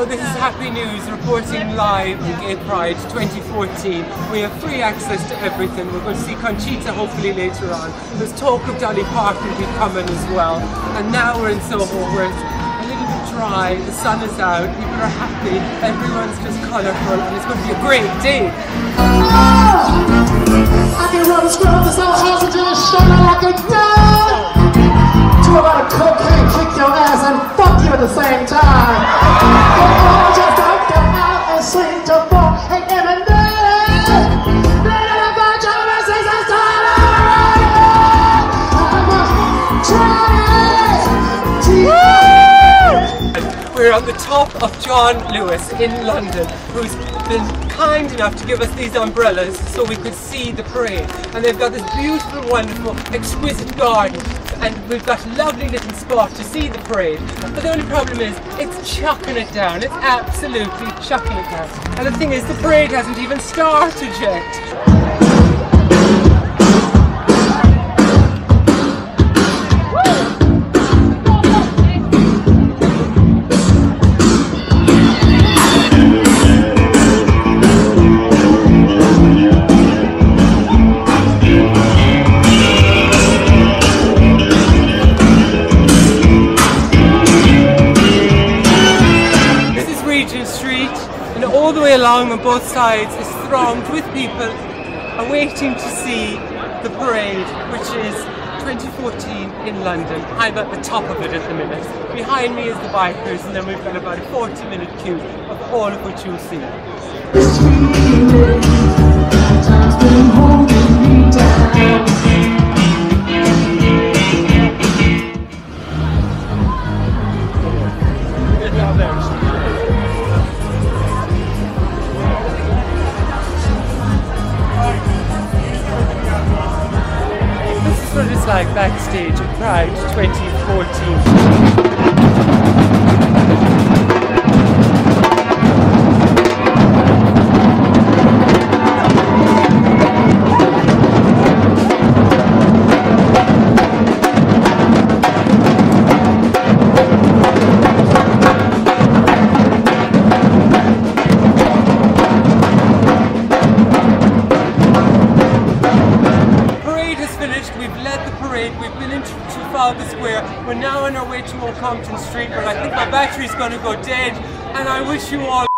News reporting live on Gay Pride 2014. We have free access to everything. We're going to see Conchita hopefully later on. There's talk of Dolly Parton coming as well. And now we're in Soho where it's a little bit dry, the sun is out, people are happy, everyone's just colourful and it's going to be a great day. I We're at the top of John Lewis in London, who's been kind enough to give us these umbrellas so we could see the parade. And they've got this beautiful, wonderful, exquisite garden. And we've got a lovely little spot to see the parade. But the only problem is, it's chucking it down. It's absolutely chucking it down. And the thing is, the parade hasn't even started yet. Regent Street, and all the way along on both sides is thronged with people awaiting to see the parade, which is 2014 in London. I'm at the top of it at the minute. Behind me is the bikers, and then we've got about a 40 minute queue of all of which you'll see. This what it's like backstage at Pride 2014. Trafalgar Square. We're now on our way to Old Compton Street, but I think my battery's going to go dead. And I wish you all